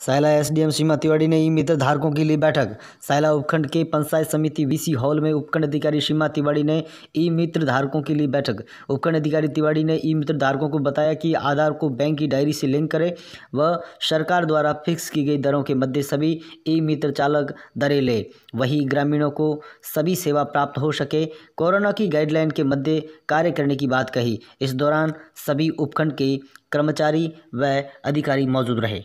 Sayla SDM सीमा तिवारी ने ई मित्र धारकों के लिए बैठक। सायला उपखंड के पंचायत समिति वीसी हॉल में उपखंड अधिकारी सीमा तिवारी ने ई मित्र धारकों के लिए बैठक। उपखंड अधिकारी तिवारी ने ई मित्र धारकों को बताया कि आधार को बैंक की डायरी से लिंक करें व सरकार द्वारा फिक्स की गई दरों के मध्य सभी ई मित्र चालक दरें ले। वही ग्रामीणों को सभी सेवा प्राप्त हो सके। कोरोना की गाइडलाइन के मध्य कार्य करने की बात कही। इस दौरान सभी उपखंड के कर्मचारी व अधिकारी मौजूद रहे।